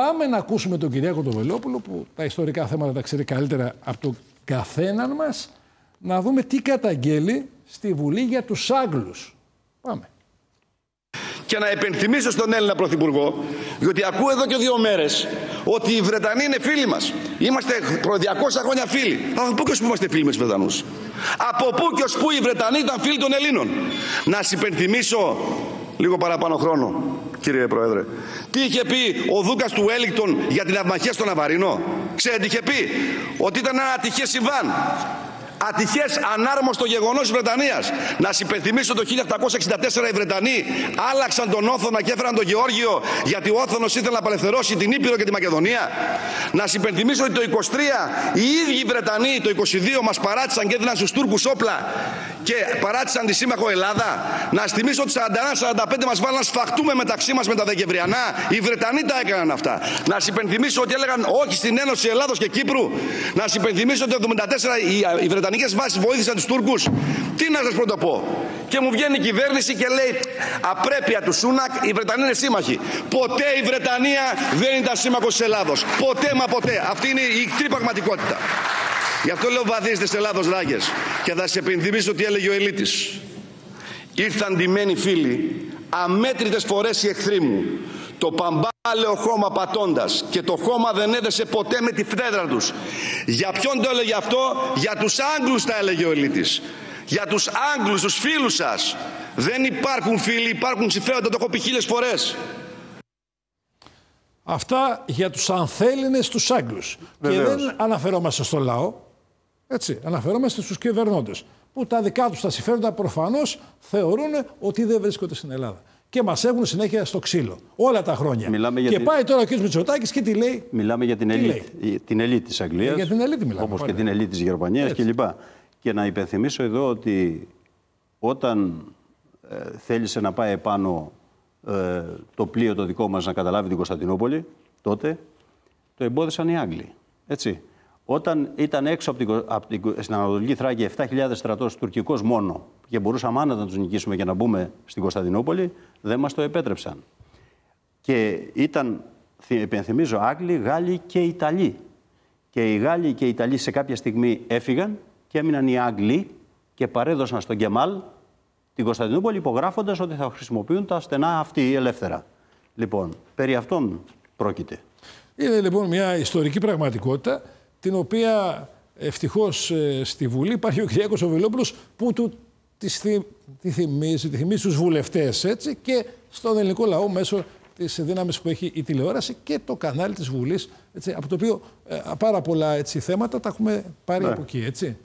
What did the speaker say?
Πάμε να ακούσουμε τον Κυριάκο τον Βελόπουλο που τα ιστορικά θέματα τα ξέρει καλύτερα από τον καθέναν μας να δούμε τι καταγγέλει στη Βουλή για τους Άγγλους. Πάμε. Και να επενθυμίσω στον Έλληνα Πρωθυπουργό, διότι ακούω εδώ και δύο μέρες ότι οι Βρετανοί είναι φίλοι μας. Είμαστε προ 200 χρόνια φίλοι. Από πού και ως πού είμαστε φίλοι με τους Βρετανούς. Από πού και ως πού οι Βρετανοί ήταν φίλοι των Ελλήνων. Να σας υπενθυμίσω λίγο παραπάνω χρόνο, κύριε Πρόεδρε. Τι είχε πει ο Δούκας του Βέλιγκτον για την αυμαχία στον Αβαρινό. Ξέρετε τι είχε πει; Ότι ήταν ένα ατυχές συμβάν ατυχές ανάρμοστο γεγονός της Βρετανίας. Να συμπενθυμίσω το 1864 οι Βρετανοί άλλαξαν τον Όθωνα και έφεραν τον Γεώργιο γιατί ο Όθωνος ήθελε να απελευθερώσει την Ήπειρο και τη Μακεδονία. Να συμπενθυμίσω ότι το 23 οι ίδιοι οι Βρετανοί το 22 μας παράτησαν και έδιναν στους Τούρκους όπλα και παράτησαν τη σύμμαχο Ελλάδα. Να θυμίσω ότι 41-45 μας βάλαν να σφαχτούμε μεταξύ μας με τα Δεκεμβριανά. Οι Βρετανοί τα έκαναν αυτά. Να συμπενθυμίσω ότι έλεγαν όχι στην Ένωση Ελλάδος και Κύπρου. Να συμπενθυμίσω ότι το 1974 οι Βρετανοί Βρετανικέ βάσει βοήθησαν τους Τούρκους. Τι να σας πρωτοπώ. Και μου βγαίνει η κυβέρνηση και λέει απρέπεια του Σούνακ, οι Βρετανοί είναι σύμμαχοι. Ποτέ η Βρετανία δεν ήταν σύμμαχος της Ελλάδος. Ποτέ μα ποτέ. Αυτή είναι η ικτρή πραγματικότητα. Γι' αυτό λέω βαδίστε σε Ελλάδος ράγες. Και θα σε επενδυμίσω τι έλεγε ο Ελίτης. Ήρθαν ντυμένοι φίλοι, αμέτρητες φορές οι εχθροί μου. Το παμπάλαιο χώμα πατώντας και το χώμα δεν έδεσε ποτέ με τη φρέδρα τους. Για ποιον το έλεγε αυτό, για τους Άγγλους τα έλεγε ο Ελίτης. Για τους Άγγλους, τους φίλους σας. Δεν υπάρχουν φίλοι, υπάρχουν συμφέροντα, το έχω πει χίλιες φορές. Αυτά για τους ανθέληνες τους Άγγλους. Και δεν αναφερόμαστε στο λαό, έτσι, αναφερόμαστε στους κυβερνώντες που τα δικά τους τα συμφέροντα προφανώς θεωρούν ότι δεν βρίσκονται στην Ελλάδα και μας έχουν συνέχεια στο ξύλο. Όλα τα χρόνια. Μιλάμε και πάει τώρα ο κ. Μητσοτάκης και τι λέει; Μιλάμε για την ελίτ, την ελίτ της Αγγλίας. Για την ελίτ μιλάμε. Όπως και την ελίτ της Γερμανίας κλπ. Και να υπενθυμίσω εδώ ότι όταν ε, θέλησε να πάει επάνω ε, το πλοίο το δικό μας να καταλάβει την Κωνσταντινούπολη, τότε το εμπόδισαν οι Άγγλοι. Έτσι. Όταν ήταν έξω από την, από την, στην Ανατολική Θράκη 7.000 στρατός τουρκικός μόνο και μπορούσαμε άνετα να τους νικήσουμε και να μπούμε στην Κωνσταντινούπολη, δεν μας το επέτρεψαν. Και ήταν, επενθυμίζω, Άγγλοι, Γάλλοι και Ιταλοί. Και οι Γάλλοι και οι Ιταλοί σε κάποια στιγμή έφυγαν και έμειναν οι Άγγλοι και παρέδωσαν στον Κεμάλ την Κωνσταντινούπολη υπογράφοντας ότι θα χρησιμοποιούν τα στενά αυτή ελεύθερα. Λοιπόν, περί αυτών πρόκειται. Είναι λοιπόν μια ιστορική πραγματικότητα την οποία ευτυχώς ε, στη Βουλή υπάρχει ο Κυριάκος Οβελόπουλος που του τη, θυμίζει, τη θυμίζει στους βουλευτές έτσι, και στον ελληνικό λαό μέσω της δύναμης που έχει η τηλεόραση και το κανάλι της Βουλής, έτσι, από το οποίο ε, πάρα πολλά έτσι, θέματα τα έχουμε πάρει ναι. από εκεί. Έτσι.